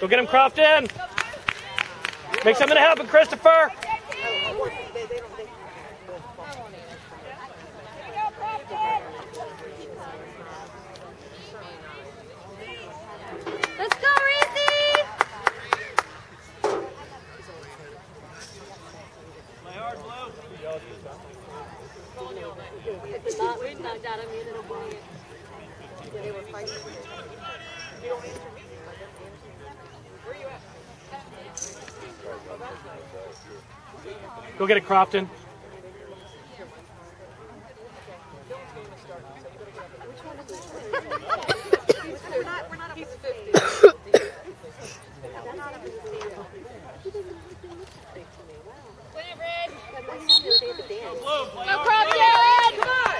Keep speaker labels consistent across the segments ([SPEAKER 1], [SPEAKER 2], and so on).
[SPEAKER 1] Go get him, Crofton. Make something happen, Christopher.
[SPEAKER 2] Let's go, Reese! If it's not, Yeah, they were fighting.
[SPEAKER 1] Go get it, Crofton.
[SPEAKER 2] Go, Crofton! Come on!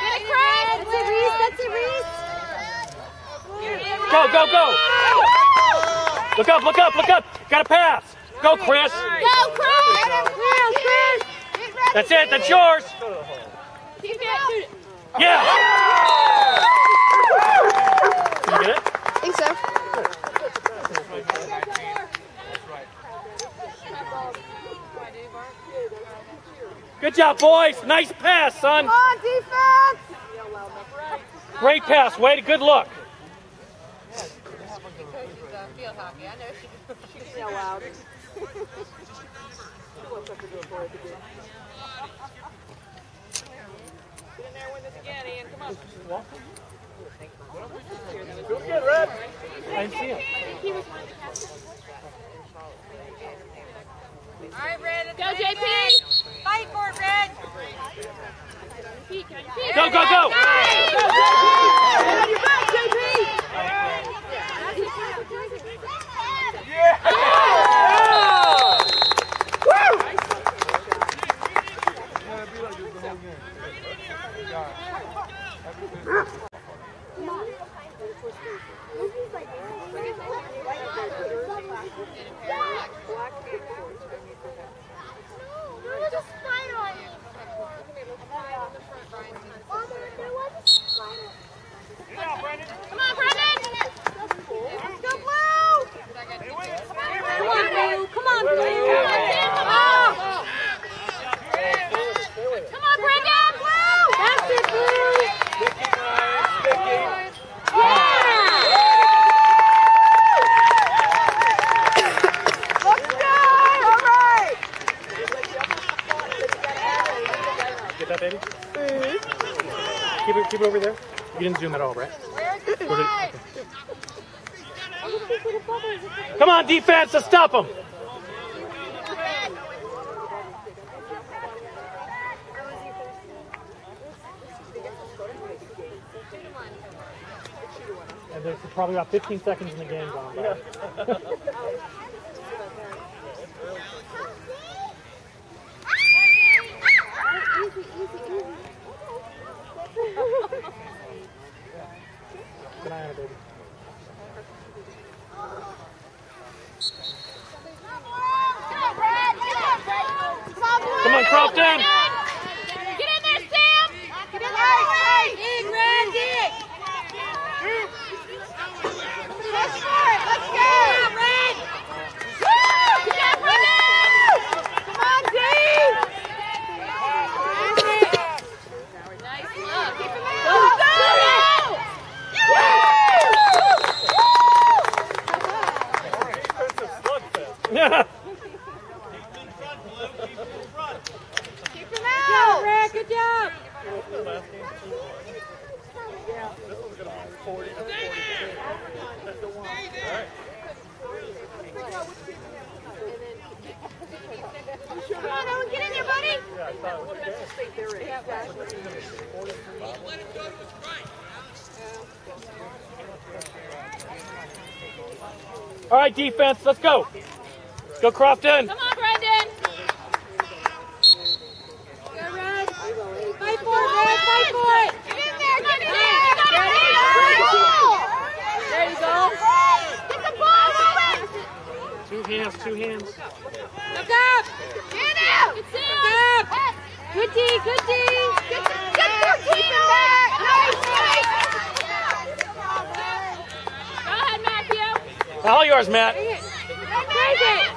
[SPEAKER 2] Get it, Craig! That's it, Reese! That's it, Reese!
[SPEAKER 1] Go, go, go. Look up, look up, look up. Got a pass. Go, Chris.
[SPEAKER 2] Go, Craig! Go, Chris!
[SPEAKER 1] That's it. That's yours.
[SPEAKER 2] Keep it!
[SPEAKER 1] Yeah. Can you get it?
[SPEAKER 3] I think so.
[SPEAKER 1] Good job, boys. Nice pass, son.
[SPEAKER 3] on, defense!
[SPEAKER 1] Great pass. Way to good look. I didn't see him.
[SPEAKER 4] All right, Red.
[SPEAKER 2] Go, JP!
[SPEAKER 4] Fight for it, Red.
[SPEAKER 1] Go, go, go.
[SPEAKER 2] Come on, Brendan! Go, Blue! Come on, Blue! Come on, Blue! That's it, come on! Come on, Brendan! Blue! That's it, Blue! Yeah!
[SPEAKER 1] Get that, baby. Keep it, keep it over there. You didn't zoom at all, right? Or did- okay. Come on, defense, let's stop them. And there's probably about 15 seconds in the game gone by. Good eye on it, baby. Come on, Crofton.
[SPEAKER 2] Get in there, Sam! Get in there! Big Randy! Push for it! Let's go! Red! Woo! Good job, Brendan! Come on, Dave! Nice look. Go, go!
[SPEAKER 1] Yeah.
[SPEAKER 2] Keep him out! Red, good job! Come on, Owen, get in there, buddy!
[SPEAKER 1] All right, defense, let's go. Go, Crofton.
[SPEAKER 2] Come on, Brendan! Go, Red! Fight for it, Red! Fight for it! Get in there! Get in there! There you go! Get the ball moving!
[SPEAKER 1] Two hands, two hands.
[SPEAKER 2] Look up! Get him! Look
[SPEAKER 1] yours, Matt.
[SPEAKER 2] Take it.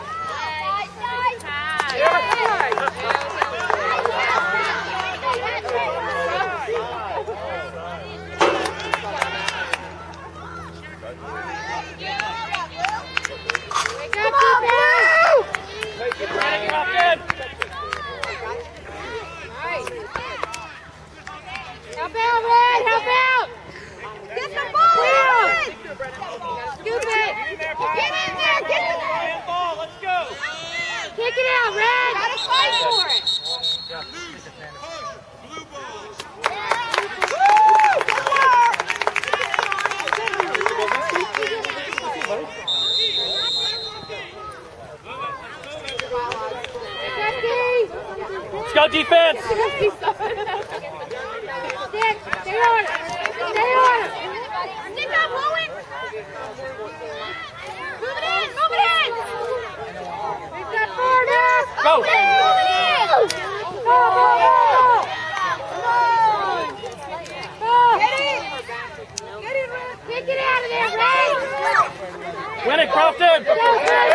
[SPEAKER 1] No defense.
[SPEAKER 2] Stay on. Stay on. Stick up, Owen. Move it in. Move it in. We've got four now.
[SPEAKER 1] Go.
[SPEAKER 2] Move it Get it out of there, Ray!
[SPEAKER 1] Win it, Crofton!
[SPEAKER 2] Go,
[SPEAKER 1] go.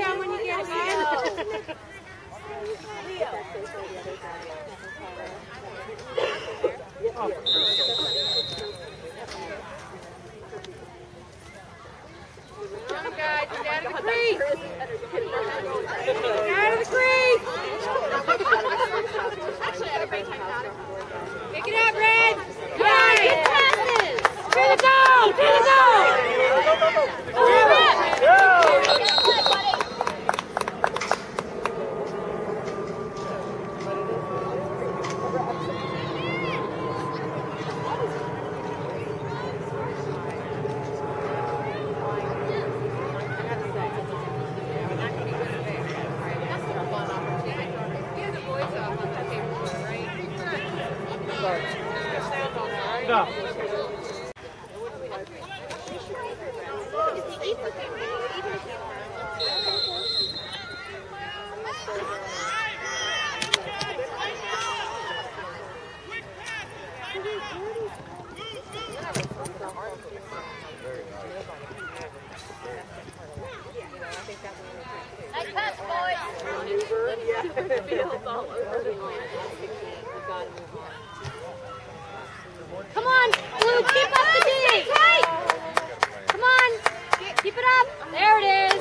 [SPEAKER 4] How you.
[SPEAKER 2] Can I Come on, Blue, keep up the D. Keep it up. There it is.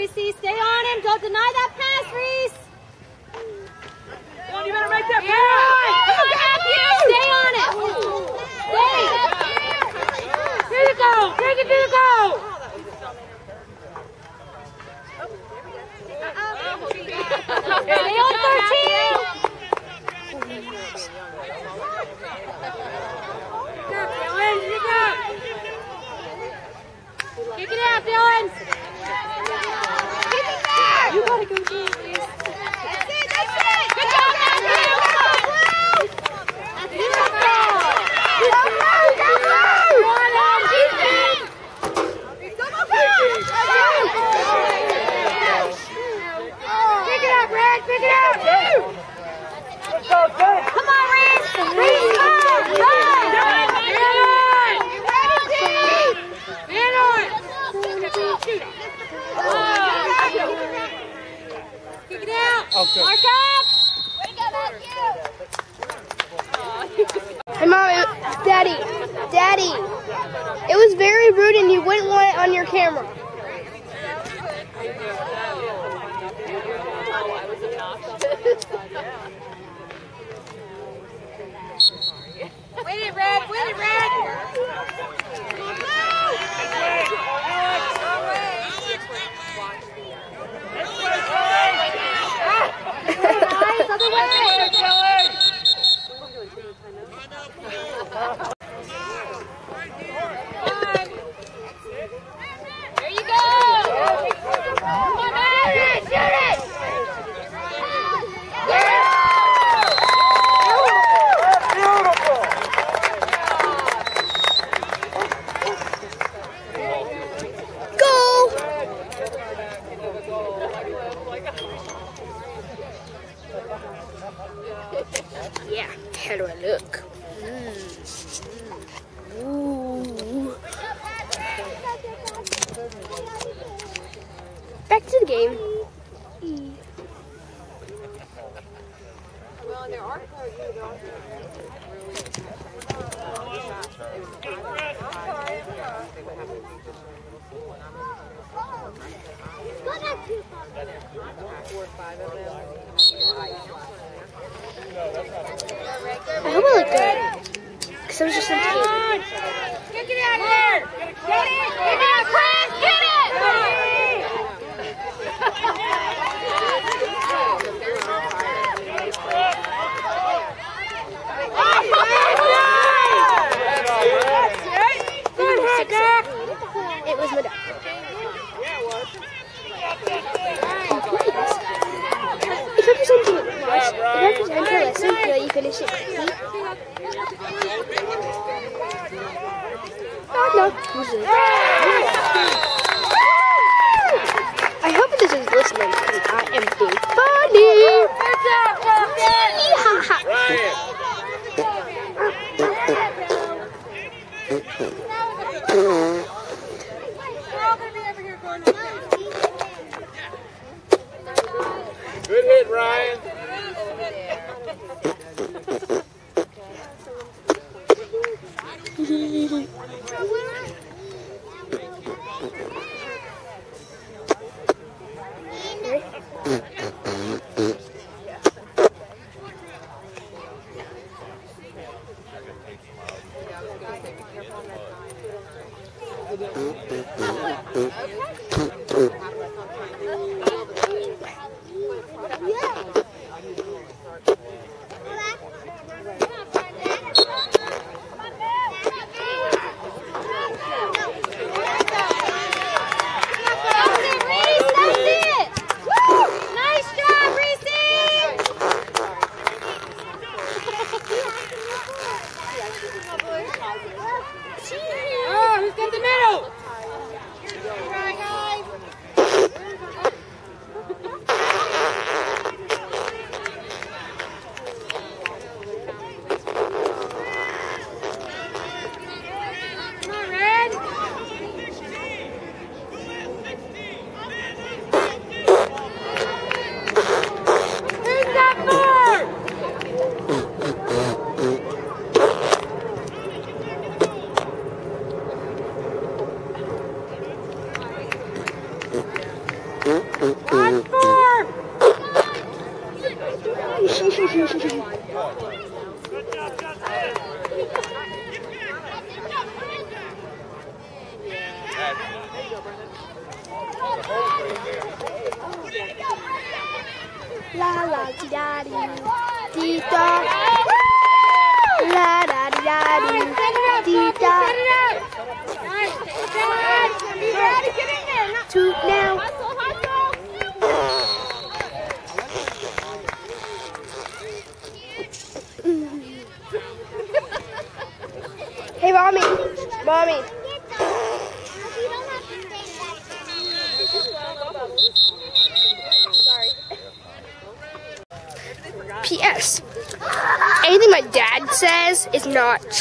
[SPEAKER 2] Reese. Stay on him. Don't deny that pass, Reese.
[SPEAKER 3] You better make that
[SPEAKER 2] pass. Marco. Matthew!
[SPEAKER 5] Hey, Mom, Daddy, Daddy, it was very rude and you wouldn't want it on your camera.
[SPEAKER 2] go.
[SPEAKER 5] I hope this is listening because I am being funny. Good hit, Ryan.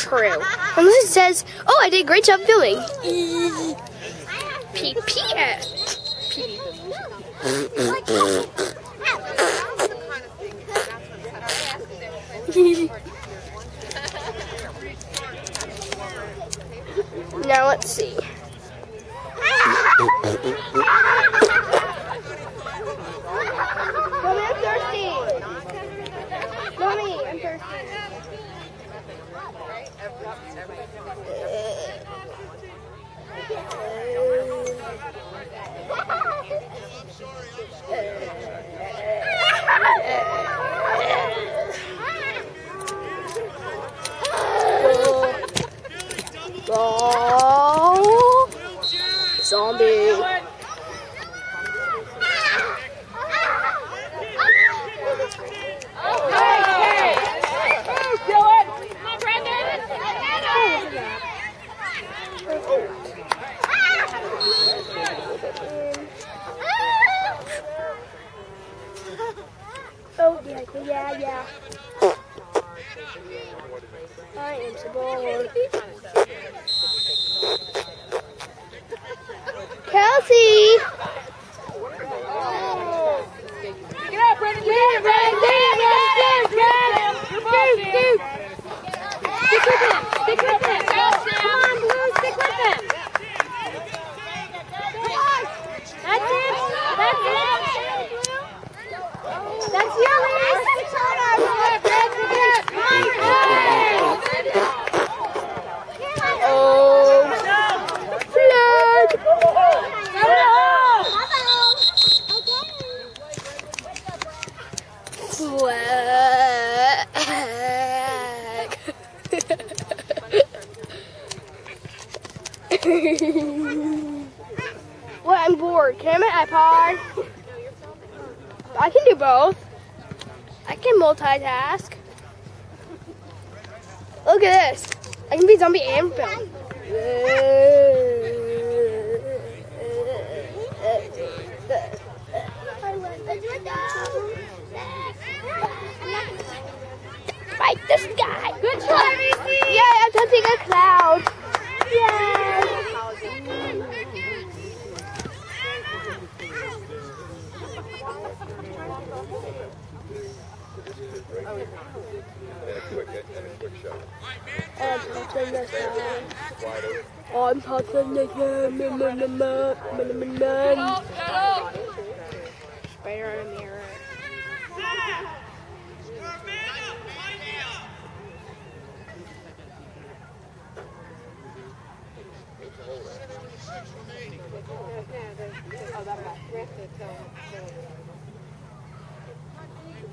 [SPEAKER 5] True. Unless it says, oh, I did a great job filming. Multitask. Look at this. I can be zombie and film. Fight this guy.
[SPEAKER 2] Good Reese.
[SPEAKER 5] Yeah, I'm touching a cloud. I'm touching the cloud. I'm touching the cloud. Spider in the mirror.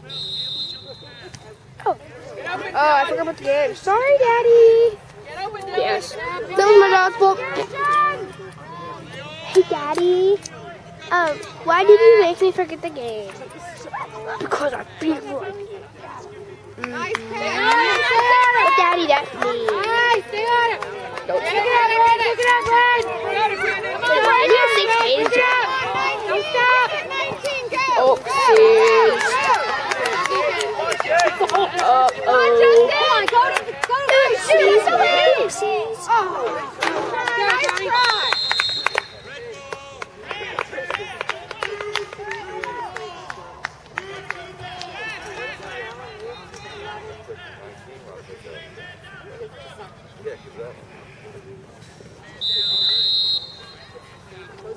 [SPEAKER 5] Oh, I forgot about the game. Sorry, Daddy. Yes. That was my dog's fault. Hey, Daddy. Um, why did you make me forget the game? Because I beat one.
[SPEAKER 3] Nice
[SPEAKER 5] But Daddy, that's me.
[SPEAKER 2] Stay on it.
[SPEAKER 5] Nope.
[SPEAKER 2] Pick it up, Red. Pick it up, Red.
[SPEAKER 5] And you have six hands.
[SPEAKER 2] Don't stop.
[SPEAKER 5] Oh, sis. Uh-oh.
[SPEAKER 2] Come on, go to, go to
[SPEAKER 5] Sis,
[SPEAKER 2] shoot.
[SPEAKER 5] sis.
[SPEAKER 3] Nice try.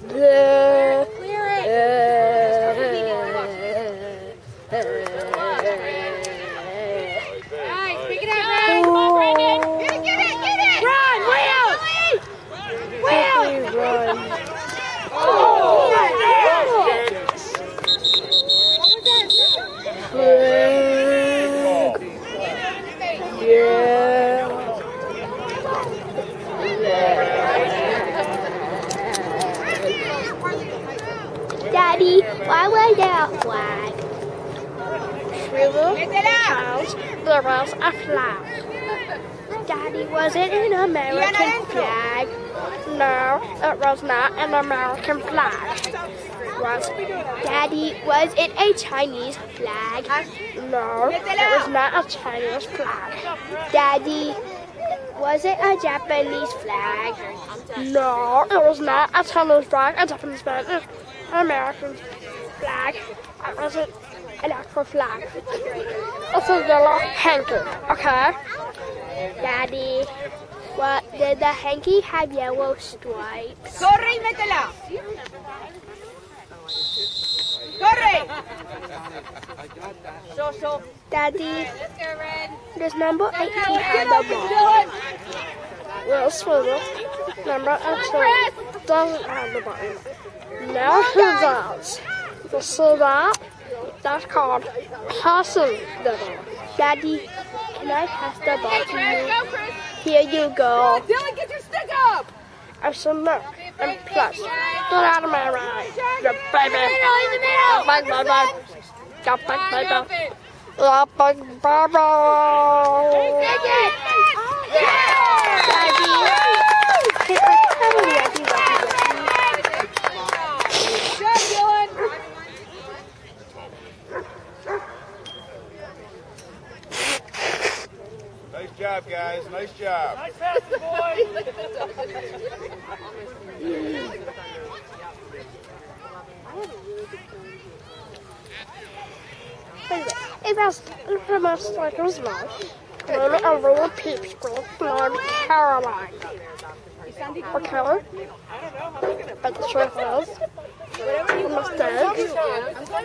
[SPEAKER 5] The-
[SPEAKER 2] Clear it. Nice. Pick it up, Red. Come on, Brandon.
[SPEAKER 3] Get it, get it, get it.
[SPEAKER 2] Run, way out.
[SPEAKER 5] Quickly run. Yeah. Daddy, why was there a flag? Shrivel house, there was a flag. Daddy, was it an American flag? No, it was not an American flag. Was Daddy, was it a Chinese flag? No, it was not a Chinese flag. Daddy, was it a Japanese flag? No, it a Chinese flag, a flag, it was an American flag. It wasn't an actual flag. Also a yellow hanky, okay? Daddy, what did the hanky have yellow stripes?
[SPEAKER 3] Corre y métela. Corre. So, so.
[SPEAKER 5] Daddy, does number 18 have the ball? Well. Number 18 doesn't have the button. Now he does. See that? That's called passing the ball. Daddy, can I pass the ball to you? Here you go.
[SPEAKER 3] Dylan, get your stick up.
[SPEAKER 5] I shall look and plus. Get out of my ride. You baby.
[SPEAKER 2] Middle, in the middle.
[SPEAKER 5] Bye, bye, bye. Go back, bye.
[SPEAKER 2] it.
[SPEAKER 5] Go back.
[SPEAKER 2] Take it.
[SPEAKER 5] Daddy. Hey, I have a Daddy, Daddy, Daddy.
[SPEAKER 3] Good, Dylan.
[SPEAKER 4] Nice job, guys. Nice job.
[SPEAKER 5] Anyway, it was pretty much like it was life. I'm a little peep school. I'm Caroline. Okay? But the truth is, the mistakes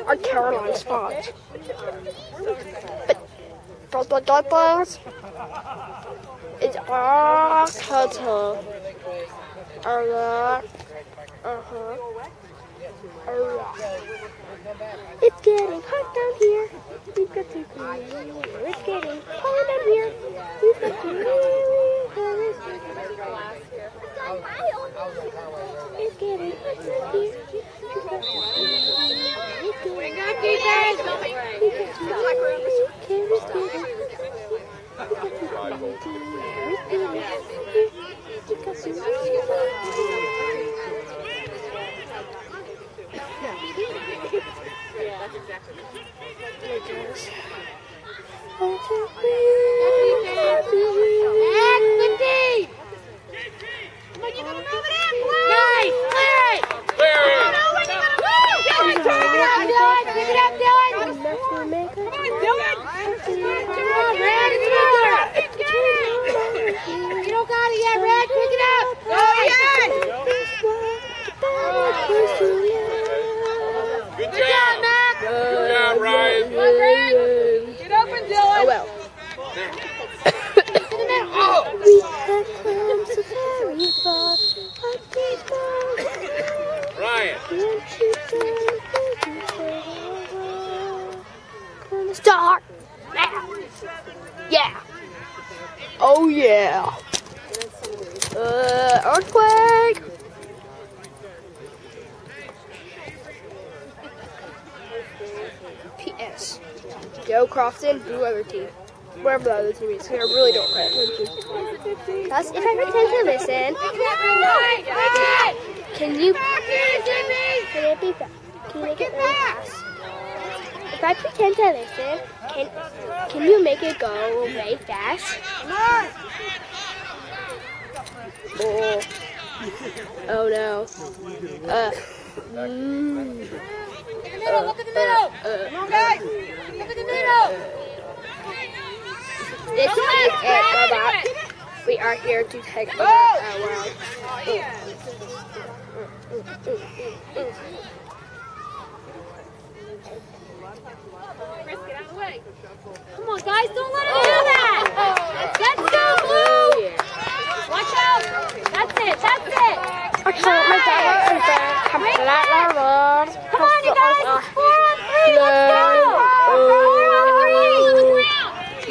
[SPEAKER 5] are Caroline's fault. But, but the good things, it's all Uh-huh. Alright. It's getting hot down here. We've got to clear. It's getting hot down here. We've got to clear. It's getting hot down here. We've got to It's getting
[SPEAKER 2] Bring up defense.
[SPEAKER 5] We've got to clear. It's getting
[SPEAKER 2] Equity. Nice. Clear it. Dylan, pick it up, Dylan. Come on, Red. It's You don't got it yet, Red. Pick it up.
[SPEAKER 3] Go, Ian.
[SPEAKER 4] Good
[SPEAKER 2] Good job,
[SPEAKER 4] job.
[SPEAKER 2] Mac.
[SPEAKER 4] Good job, Ryan.
[SPEAKER 3] Get open, Dylan.
[SPEAKER 5] Oh well. Start now. Yeah. Oh yeah. Uh, earthquake. P.S. Joe Crofton, blue other team. Wherever the other team is, 'cause I really don't pay attention. That's if I pretend to listen. Can you? Can it be fast? Can you make it really fast? If I pretend to listen, can can you make it go away fast? Oh, oh no. Uh. Mm.
[SPEAKER 3] Look at the middle.
[SPEAKER 5] Uh,
[SPEAKER 3] Come on, guys. Look at the middle.
[SPEAKER 5] This is it, Robot. We are here to take over our world.
[SPEAKER 2] Come on, guys, don't let him do that. Let's go, Blue. Watch out. That's it. That's it.
[SPEAKER 5] Okay, my dad is there. Come on.
[SPEAKER 2] Come on, you guys. Uh, four on three. Let's go.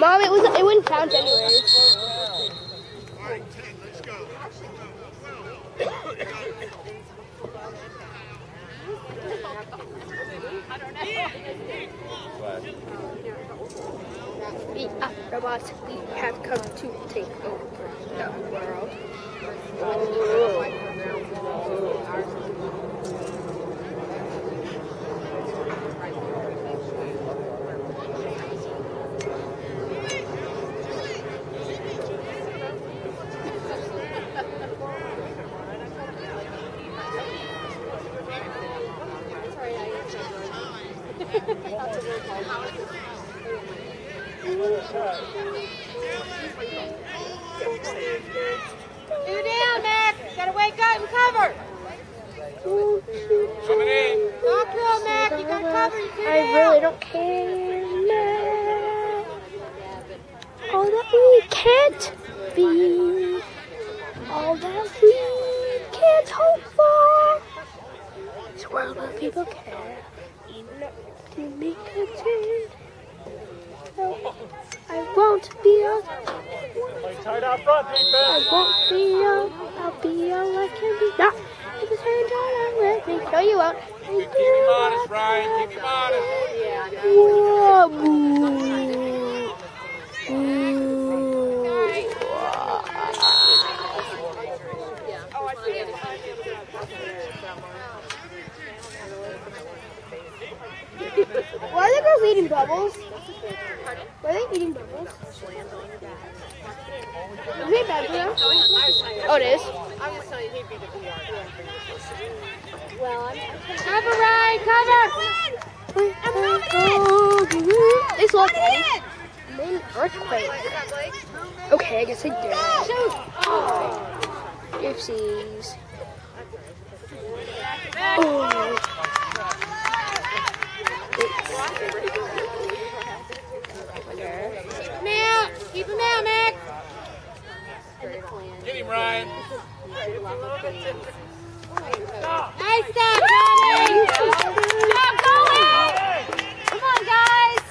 [SPEAKER 2] Four on three.
[SPEAKER 5] Mom, it was it wouldn't count anyways. We are robots. We have come to take over the world.
[SPEAKER 3] Two down, Mac. Gotta wake up and cover.
[SPEAKER 4] Coming in.
[SPEAKER 3] Talk to Mac. You gotta cover. You two
[SPEAKER 5] I
[SPEAKER 3] down.
[SPEAKER 5] really don't care now. All that we can't be, all that we can't hope for. This world of people care enough to make a change. No, I won't be all,
[SPEAKER 1] Play tight out front,
[SPEAKER 5] I won't be all, I'll be all I can be. Not the same with me. No, you won't.
[SPEAKER 4] Keep him honest, Brian. Keep him honest.
[SPEAKER 5] Whoa, boo. Why are the girls eating bubbles? Why are they eating bubbles? Is it bad for them? Oh, it is. I'm just telling you, he'd be the PR.
[SPEAKER 2] Well, I'm Cover, Ryan. Cover.
[SPEAKER 5] I'm moving This looks like an earthquake. Okay, I guess I did. Oopsies. Oh.
[SPEAKER 3] Keep him out. Keep him out, Mac.
[SPEAKER 4] Get him, Ryan.
[SPEAKER 3] Nice stop, Tommy.
[SPEAKER 2] Stop going. Come on, guys.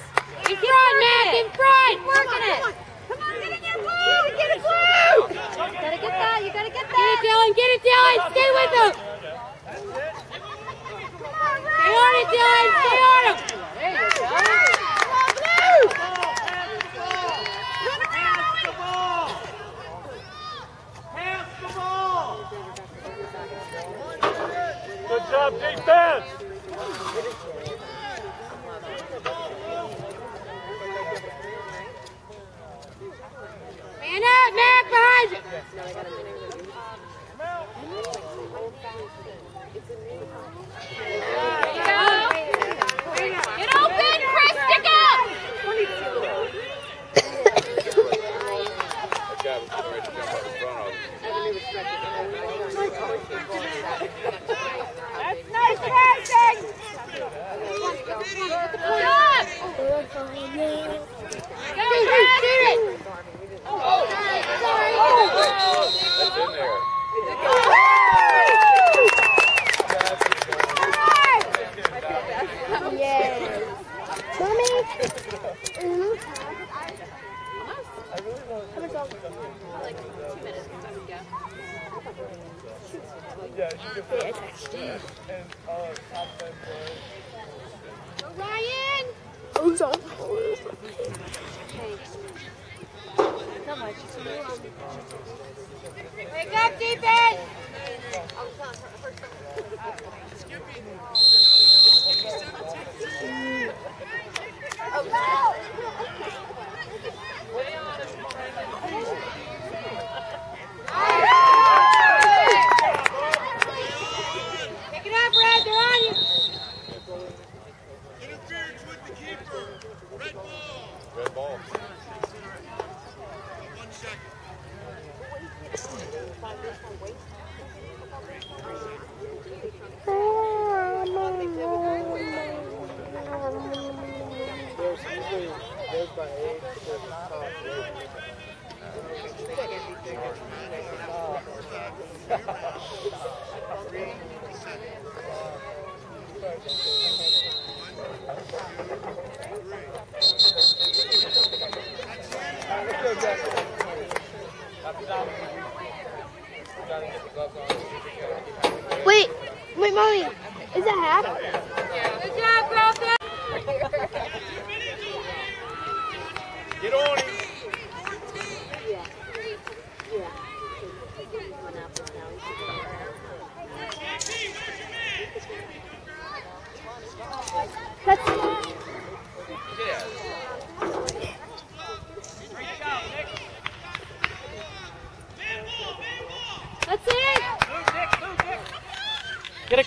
[SPEAKER 3] In front, Mac. In front.
[SPEAKER 2] Keep working it.
[SPEAKER 3] Come on, get in your blue. Get a blue.
[SPEAKER 2] Gotta get that. You gotta get
[SPEAKER 3] Get it. Dylan. Get it, Dylan. Stay with him. Stay on it, Dylan. Stay on him.
[SPEAKER 2] There you go.
[SPEAKER 1] Good job,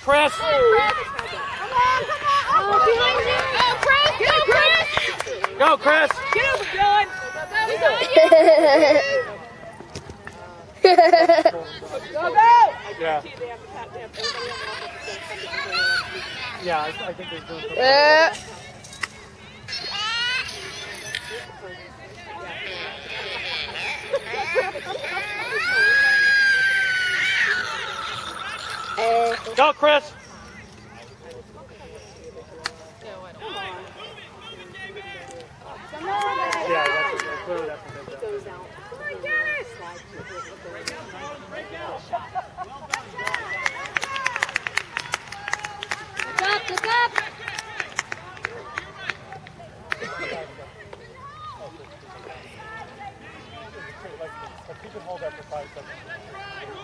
[SPEAKER 2] Get it,
[SPEAKER 1] Chris!
[SPEAKER 2] Come on, come on. Oh, behind you. Oh, Chris. Go, Chris.
[SPEAKER 1] Go, Chris!
[SPEAKER 2] Get over, Dylan. That was on you. Go, go.
[SPEAKER 1] Yeah. Yeah, I, I think they're doing something.
[SPEAKER 5] Uh, uh,
[SPEAKER 1] Go, Chris!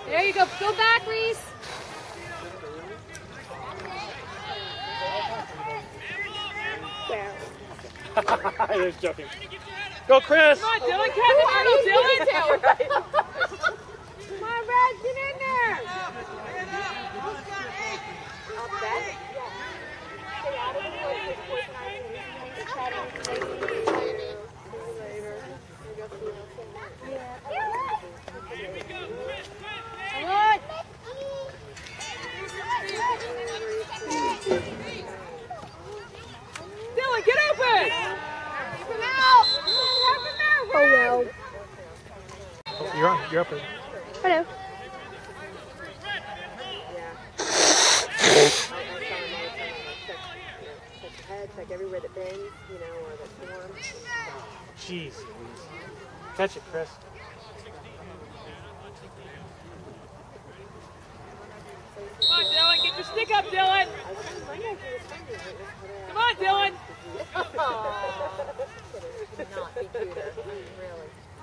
[SPEAKER 2] There you go. Go back, Reese.
[SPEAKER 1] There's joking. Go, Chris!
[SPEAKER 2] Come on, Dylan. Catch the handle, Dylan. Come on, Red. Get in there. Come on. Dylan, get open. Come out. Help him there.
[SPEAKER 5] oh well.
[SPEAKER 1] Oh, You're up. there.
[SPEAKER 5] Hello.
[SPEAKER 3] Check everywhere that bends, you know, or that forms.
[SPEAKER 1] Jeez. Catch it, Chris.
[SPEAKER 2] Come on, Dylan. Get your stick up, Dylan. Come on, Dylan.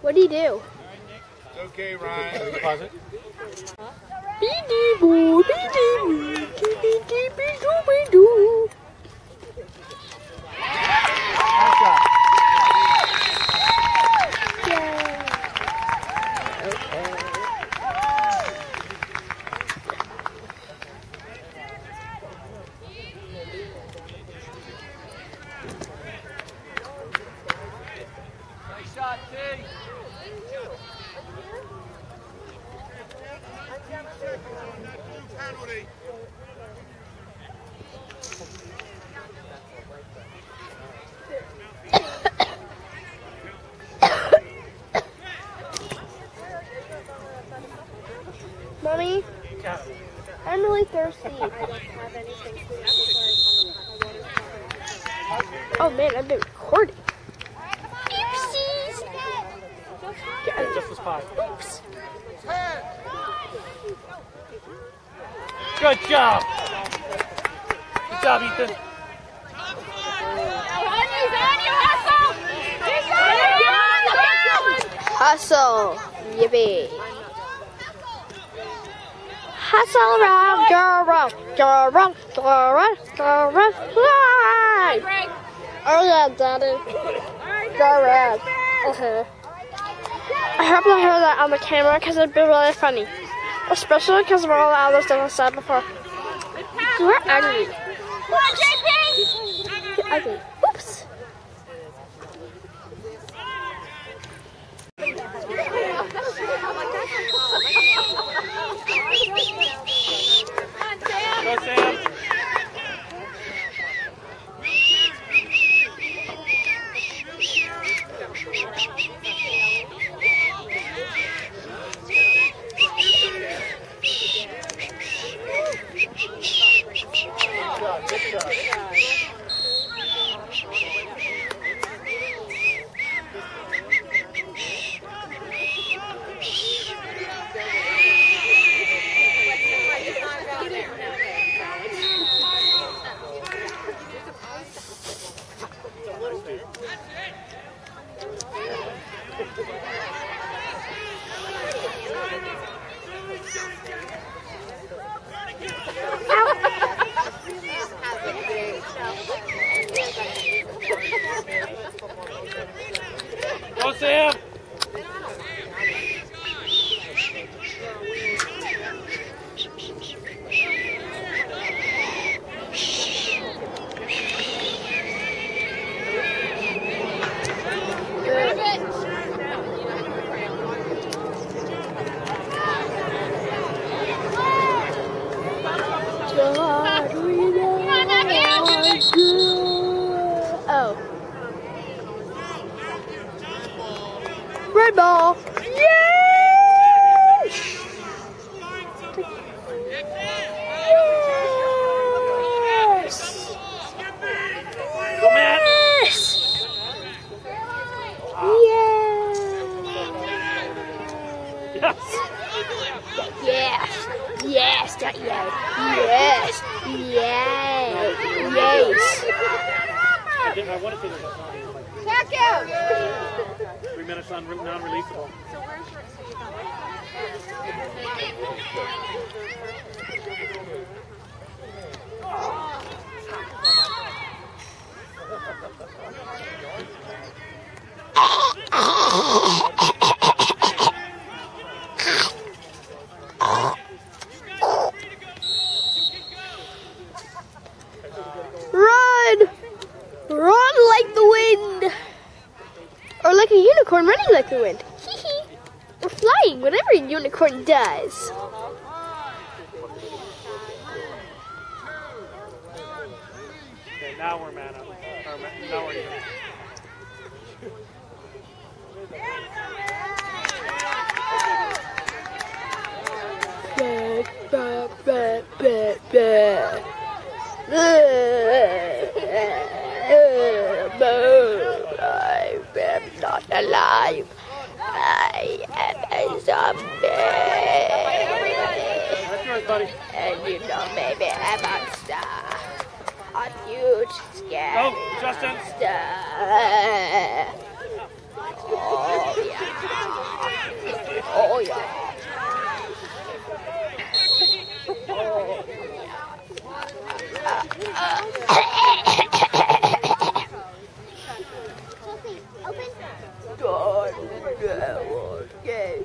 [SPEAKER 1] What do you do?
[SPEAKER 4] It's okay, Ryan.
[SPEAKER 1] Pause it.
[SPEAKER 5] Beady boo, beady boo, beady beady doo beady doo.
[SPEAKER 1] Nice shot.
[SPEAKER 2] Nice shot, T.
[SPEAKER 5] Mommy, I'm really thirsty. Oh man, I've been recording. Oopsies. Yeah,
[SPEAKER 1] Just as pie.
[SPEAKER 5] Oops.
[SPEAKER 1] Good job. Good job, Ethan.
[SPEAKER 5] Hustle. Yippee. Hustle around, go around, go around, go around, go around, fly. Oh yeah, daddy. Go around. Uh-huh. I hope you heard that on the camera because it'd be really funny. Especially because of all the other stuff I said before. You're ugly. You're ugly. Unicorn running like the wind. Hee hee. Or flying, whatever a unicorn does.
[SPEAKER 1] Okay, now we're man up. Or ma- now we're even.
[SPEAKER 5] Bah, bah, bah, bah, bah. I am not alive. I am a zombie.
[SPEAKER 1] That's yours, buddy.
[SPEAKER 5] And you know, maybe I'm a monster. A huge, scary
[SPEAKER 1] oh, Justin.
[SPEAKER 5] monster. Oh, yeah. Oh, yeah. God, no, okay.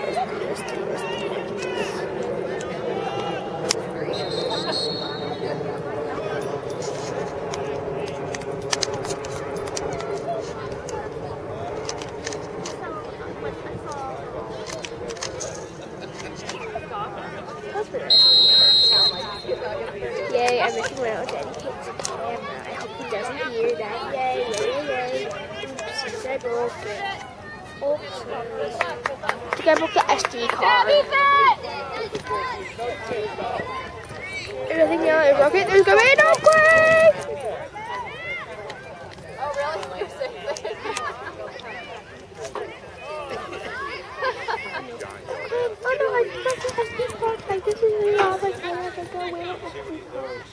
[SPEAKER 5] Yay, I'm messing around with Daddy Kate's camera. I hope he doesn't hear that. Yay, yay, yay. Oops, I broke it. Oops. I think I broke the SD card. Everything now is broken. There's gonna be an earthquake! Oh no, I broke the SD card. Like, this is really all my camera. Like, go away with the SD card.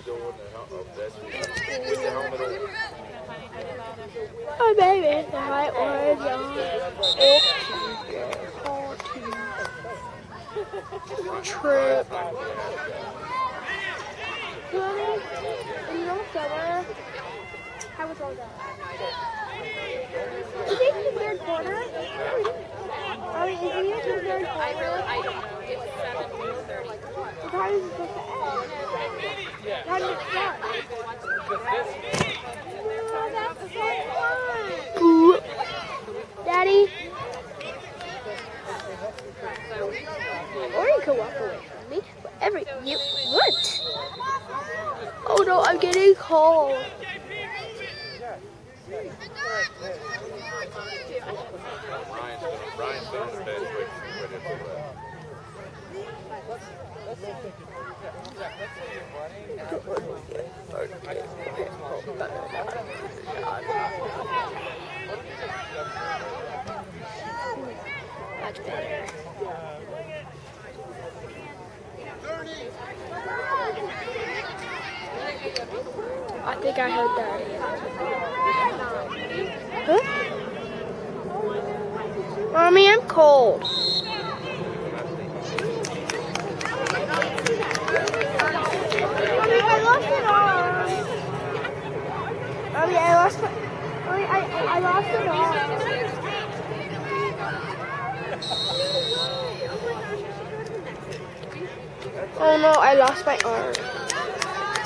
[SPEAKER 5] Oh baby, the right words on trip. Mommy, you know summer? How was all that? Is it the third quarter? Mommy, is it the third quarter? I really, I don't know. It's 7.30. What time is it supposed to end? How did it start? Oh, that's so fun. Daddy? Or you can walk away from me. Whatever you want. Oh no, I'm getting cold.
[SPEAKER 4] Ryan's been in bed quick.
[SPEAKER 5] Much better. I think I heard that. Huh? Mommy, I'm cold. Mommy, I lost an arm. Mommy, I lost my. Mommy, I, I, lost an arm. Oh no, I lost my arm.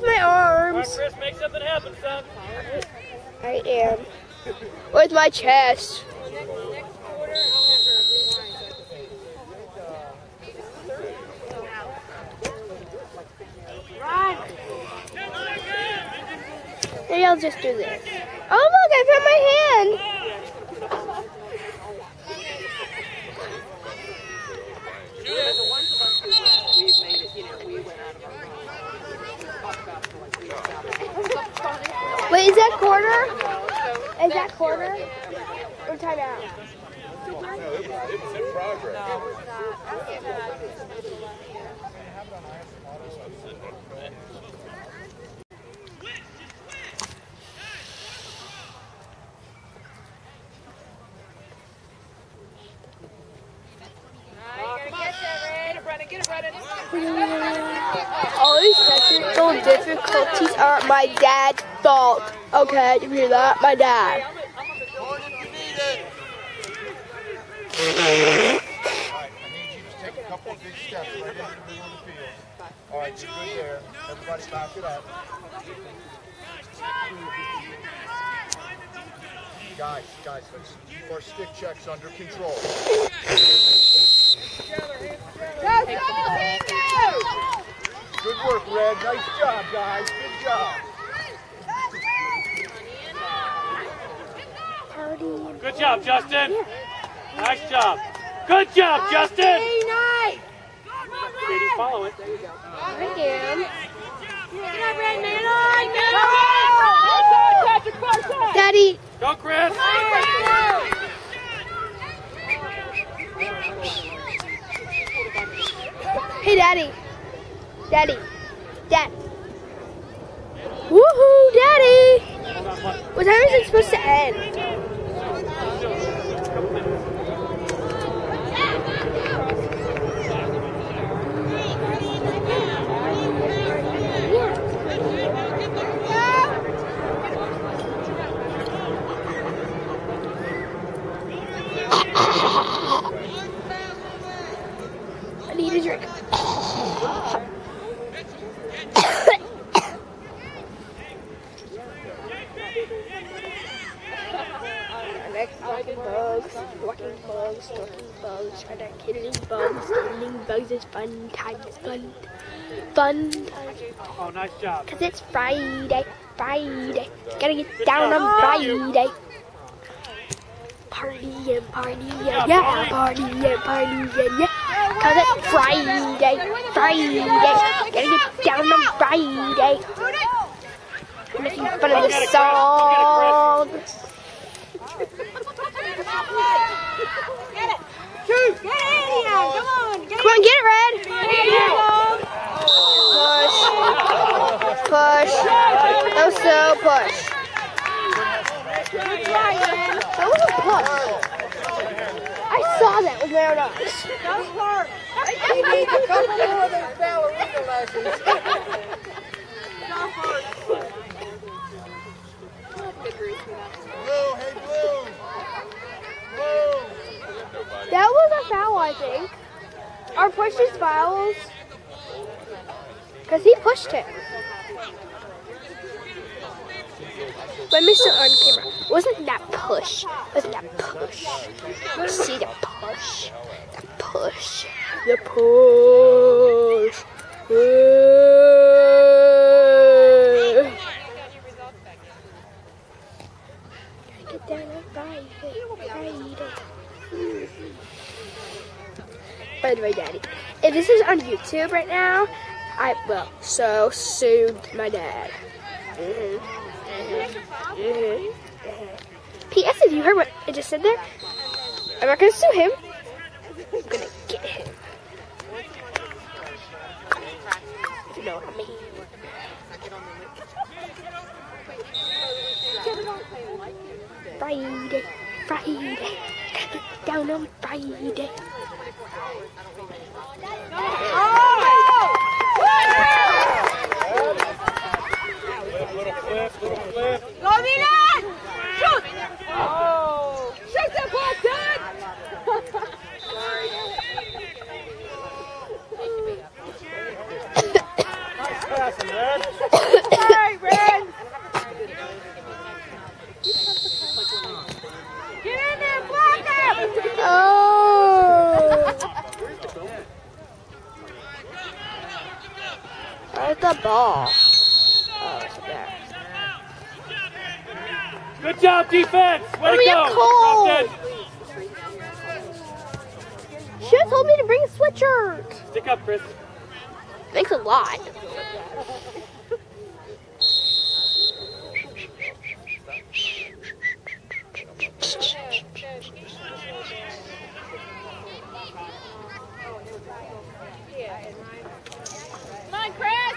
[SPEAKER 5] both my
[SPEAKER 1] All right,
[SPEAKER 5] arms.
[SPEAKER 1] Chris, make something happen, son.
[SPEAKER 5] I am. With my chest. Maybe I'll just do this. Oh look, I found my hand. Wait, is that quarter? Is that quarter? Or timeout?
[SPEAKER 4] It in progress.
[SPEAKER 5] All these technical difficulties are my dad's Okay, you hear that? My dad.
[SPEAKER 4] All right, you there. Everybody it. Guys, guys, let's keep our stick checks under control. Good work, Red. Nice job, guys. Good job.
[SPEAKER 5] Party.
[SPEAKER 1] Good job, Justin. Nice job. Good job, Justin. Katie, follow it.
[SPEAKER 5] I am.
[SPEAKER 2] Get up, Red Man! On!
[SPEAKER 1] Chris.
[SPEAKER 5] Hey, Daddy. Daddy. Dad. Woohoo, Daddy.
[SPEAKER 1] Hold on, one.
[SPEAKER 5] What time is it supposed to end?
[SPEAKER 1] Couple minutes.
[SPEAKER 5] I need a drink. Walking bugs, walking bugs, talking bugs, trying to killing bugs, killing bugs is fun times, fun, fun times.
[SPEAKER 1] Oh, nice job.
[SPEAKER 5] Cause it's Friday, Friday, gotta get down on Friday. Party and party and yeah, party and party and yeah. Cause it's Friday, Friday, gotta get down on Friday. Making fun of the song.
[SPEAKER 3] Get out! Come on! Get
[SPEAKER 5] Come on, get it, Red. Push. Push. Also push. That was a push. I saw that with my own eyes.
[SPEAKER 4] He needs a couple more of those ballerina lessons. Blue, hey Blue. Blue.
[SPEAKER 5] That was a foul, I think. Or pushed his fouls. Because he pushed him. But Mr. on camera. Wasn't that push? Wasn't that push? See the push? The push. The push. Get down on Friday. Friday. By the way, Daddy, if this is on YouTube right now, I will so sue my dad. Mhm. Mhm. Mhm. Mhm. P.S. If you heard what I just said there, I'm not gonna sue him. I'm gonna get him. If you know what I mean. Friday, Friday, down on Friday. Oh!
[SPEAKER 1] Little flip, little flip.
[SPEAKER 3] Go Milan! Shoot! Oh! Shoot the ball, Dad!
[SPEAKER 1] Nice passing, Red.
[SPEAKER 3] All right, Red! Get in there, block him!
[SPEAKER 5] Oh! Where's the ball? Oh, it's there.
[SPEAKER 1] Good job, defense. Way
[SPEAKER 5] Oh,
[SPEAKER 1] to
[SPEAKER 5] you're
[SPEAKER 1] go.
[SPEAKER 5] cold.
[SPEAKER 1] Drop
[SPEAKER 5] Should have told me to bring a sweatshirt.
[SPEAKER 1] dead. Stick up, Chris.
[SPEAKER 5] Thanks a lot.
[SPEAKER 3] Come on, Chris!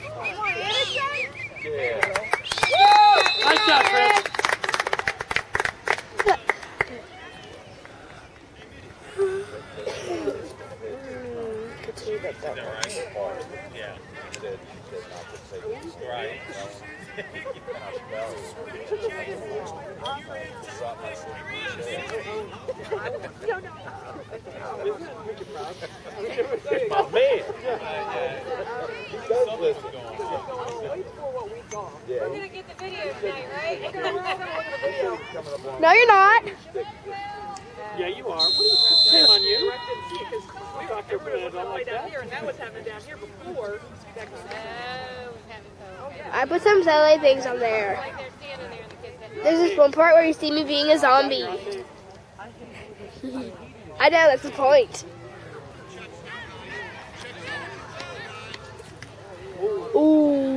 [SPEAKER 3] Come on, Anderson!
[SPEAKER 1] Nice job, Chris. My man.
[SPEAKER 3] We're gonna get the video tonight, right?
[SPEAKER 5] No, you're not.
[SPEAKER 1] Yeah, you are. What is shame on you? Bennett, I like that.
[SPEAKER 5] I put some silly things on there. There's this one part where you see me being a zombie. I know, that's the point. Ooh.